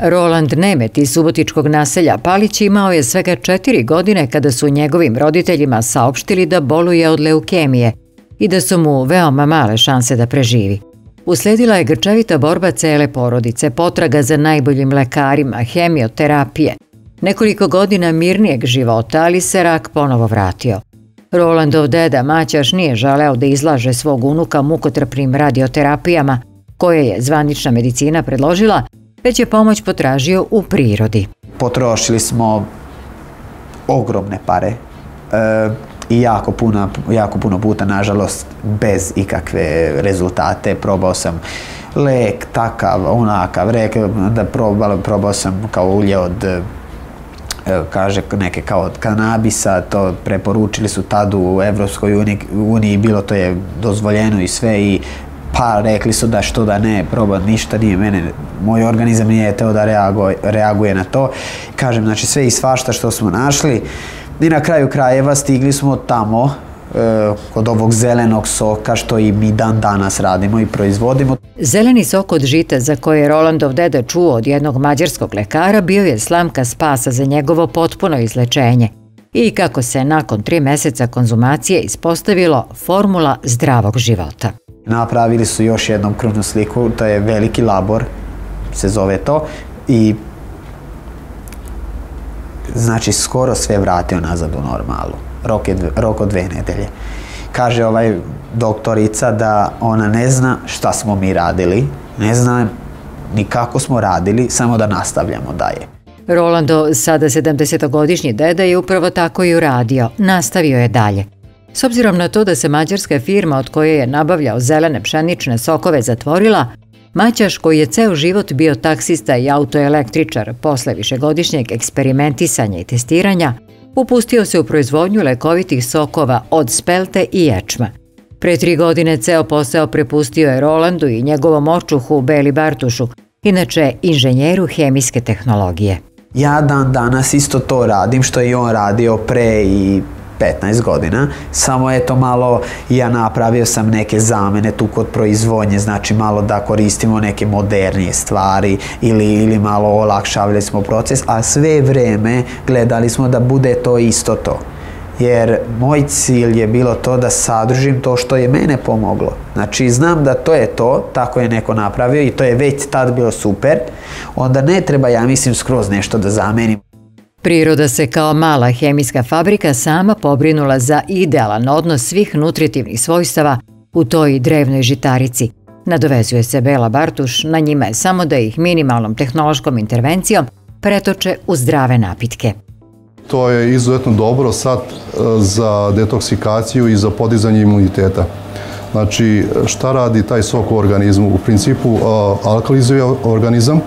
Roland Nemet iz subotičkog naselja Palić imao je svega četiri godine kada su njegovim roditeljima saopštili da boluje od leukemije i da su mu veoma male šanse da preživi. Usledila je grčevita borba cele porodice, potraga za najboljim lekarima, hemioterapije. Nekoliko godina mirnijeg života, ali se rak ponovo vratio. Rolandov deda Maćaš nije želeo da izlaže svog unuka mukotrpnim radioterapijama, koje je zvanična medicina predložila, već je pomoć potražio u prirodi. Potrošili smo ogromne pare e, i jako puno, jako puno puta, nažalost, bez ikakve rezultate. Probao sam lek, takav, onakav, rek, da probao, probao sam kao ulje od e, kaže neke kao od kanabisa, to preporučili su tad u Evropskoj uniji, bilo to je dozvoljeno i sve i pa rekli su da što da ne, proba ništa nije mene, moj organizam nije teo da reaguje, reaguje na to. Kažem, znači sve i svašta što smo našli i na kraju krajeva stigli smo tamo e, kod ovog zelenog soka što i mi dan danas radimo i proizvodimo. Zeleni sok od žita za koje je Rolandov deda čuo od jednog mađarskog lekara bio je slamka spasa za njegovo potpuno izlečenje i kako se nakon tri meseca konzumacije ispostavilo formula zdravog života. Napravili su još jednom krvnu sliku, to je veliki labor, se zove to, i znači skoro sve vratio nazad u normalu. Rok, je, rok od dve nedelje. Kaže ovaj doktorica da ona ne zna šta smo mi radili, ne zna ni kako smo radili, samo da nastavljamo dalje. Rolando, sada 70-godišnji deda, je upravo tako i uradio. Nastavio je dalje. S obzirom na to da se mađarska firma od koje je nabavljao zelene pšenične sokove zatvorila, Maćaš, koji je ceo život bio taksista i autoelektričar posle višegodišnjeg eksperimentisanja i testiranja, upustio se u proizvodnju lekovitih sokova od spelte i ječma. Pre tri godine ceo posao prepustio je Rolandu i njegovom očuhu Beli Bartušu, inače inženjeru hemijske tehnologije. Ja dan danas isto to radim što je i on radio pre i 15 godina, samo eto malo ja napravio sam neke zamene tu kod proizvodnje, znači malo da koristimo neke modernije stvari ili, ili malo olakšavali smo proces, a sve vreme gledali smo da bude to isto to jer moj cilj je bilo to da sadržim to što je mene pomoglo. Znači znam da to je to, tako je neko napravio i to je već tad bilo super, onda ne treba ja mislim skroz nešto da zamenim. Priroda se kao mala hemijska fabrika sama pobrinula za idealan odnos svih nutritivnih svojstava u toj drevnoj žitarici. Nadovezuje se Bela Bartuš, na njima je samo da ih minimalnom tehnološkom intervencijom pretoče u zdrave napitke. To je izuzetno dobro sad e, za detoksikaciju i za podizanje imuniteta. Znači, šta radi taj sok u organizmu? U principu e, alkalizuje organizam,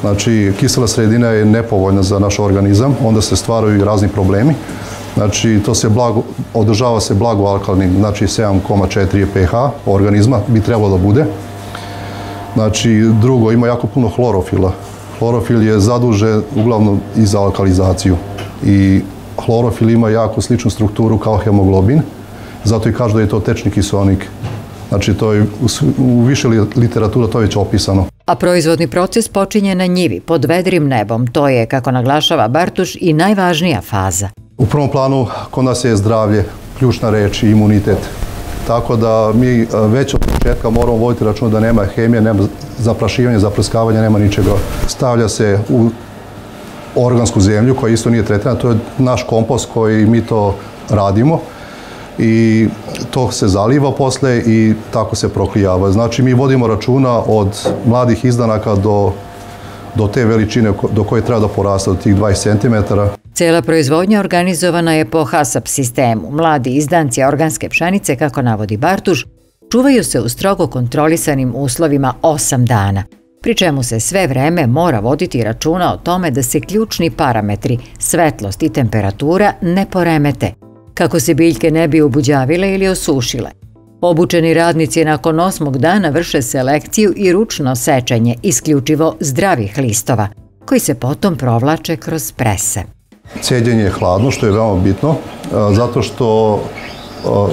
Znači, kisela sredina je nepovoljna za naš organizam, onda se stvaraju i razni problemi. Znači, to se blago, održava se blago alkalnim, znači 7,4 je pH organizma, bi trebalo da bude. Znači, drugo, ima jako puno hlorofila. Hlorofil je zadužen uglavnom i za alkalizaciju. I hlorofil ima jako sličnu strukturu kao hemoglobin, zato i kažu da je to tečni kiselnik. Znači, to je, u više literatura to je već opisano. A proizvodni proces počinje na njivi, pod vedrim nebom. To je, kako naglašava Bartuš, i najvažnija faza. U prvom planu kod nas je zdravlje, ključna reč i imunitet. Tako da mi e, već od početka moramo voditi račun da nema hemije, nema zaprašivanja, zaprskavanja, nema ničega. Stavlja se u organsku zemlju koja isto nije tretirana, to je naš kompost koji mi to radimo i to se zaliva posle i tako se proklijava. Znači mi vodimo računa od mladih izdanaka do, do te veličine do koje treba da porasta do tih 20 cm. Cela proizvodnja organizovana je po HASAP sistemu. Mladi izdanci organske pšenice, kako navodi Bartuš, čuvaju se u strogo kontrolisanim uslovima 8 dana, pri čemu se sve vreme mora voditi računa o tome da se ključni parametri, svetlost i temperatura ne poremete – kako se biljke ne bi ubuđavile ili osušile. Obučeni radnici nakon osmog dana vrše selekciju i ručno sečenje isključivo zdravih listova, koji se potom provlače kroz prese. Cijedjenje je hladno, što je veoma bitno, zato što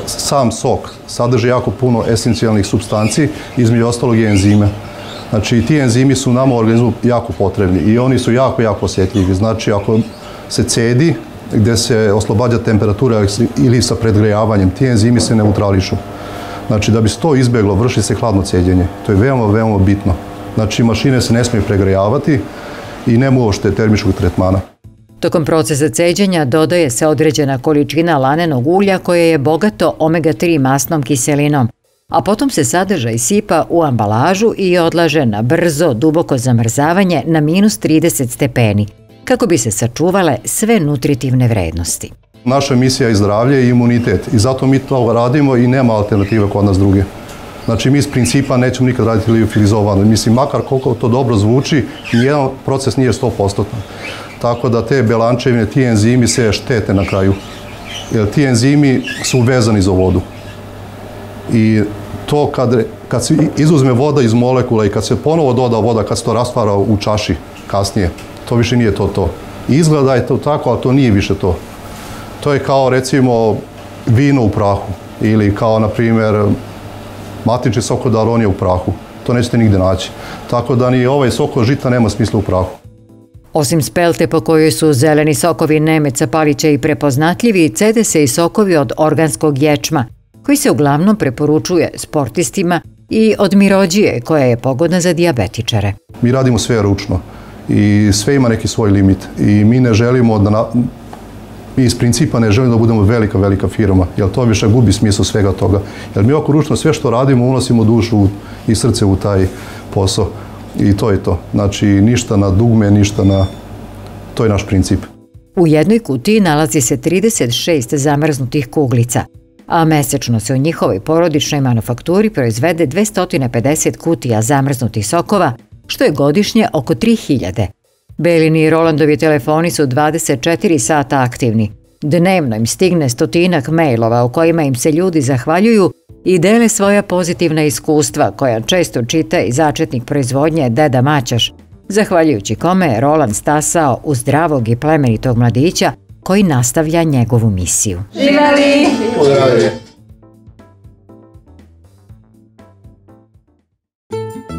sam sok sadrži jako puno esencijalnih substanci, između ostalog i enzime. Znači ti enzimi su nama u organizmu jako potrebni i oni su jako, jako osjetljivi. Znači ako se cedi, gdje se oslobađa temperatura ili sa predgrejavanjem, ti enzimi se neutrališu. Znači da bi se to izbjeglo, vrši se hladno cijeđenje. To je veoma, veoma bitno. Znači mašine se ne smiju pregrejavati i nema uopšte termičkog tretmana. Tokom procesa ceđenja dodaje se određena količina lanenog ulja koje je bogato omega-3 masnom kiselinom, a potom se sadržaj sipa u ambalažu i odlaže na brzo, duboko zamrzavanje na minus 30 stepeni, kako bi se sačuvale sve nutritivne vrednosti. Naša misija je zdravlje i imunitet i zato mi to radimo i nema alternative kod nas druge. Znači mi iz principa nećemo nikad raditi liofilizovano. Mislim, makar koliko to dobro zvuči, nijedan proces nije 100%. Tako da te belančevine, ti enzimi se štete na kraju. Jer ti enzimi su vezani za vodu. I to kad, kad se izuzme voda iz molekula i kad se ponovo doda voda, kad se to rastvara u čaši kasnije, to više nije to to. Izgleda je to tako, ali to nije više to. To je kao recimo vino u prahu ili kao na primjer matični sok od aronije u prahu. To nećete nigdje naći. Tako da ni ovaj sok od žita nema smisla u prahu. Osim spelte po kojoj su zeleni sokovi Nemeca, Palića i prepoznatljivi, cede se i sokovi od organskog ječma, koji se uglavnom preporučuje sportistima i od mirođije koja je pogodna za dijabetičare. Mi radimo sve ručno i sve ima neki svoj limit i mi ne želimo da mi iz principa ne želimo da budemo velika, velika firma, jer to više gubi smisao svega toga. Jer mi oko ručno sve što radimo unosimo dušu i srce u taj posao i to je to. Znači ništa na dugme, ništa na... To je naš princip. U jednoj kutiji nalazi se 36 zamrznutih kuglica, a mesečno se u njihovoj porodičnoj manufakturi proizvede 250 kutija zamrznutih sokova, što je godišnje oko 3000. Belini i Rolandovi telefoni su 24 sata aktivni. Dnevno im stigne stotinak mailova u kojima im se ljudi zahvaljuju i dele svoja pozitivna iskustva koja često čita i začetnik proizvodnje Deda Maćaš, zahvaljujući kome je Roland stasao u zdravog i plemenitog mladića koji nastavlja njegovu misiju. Živali!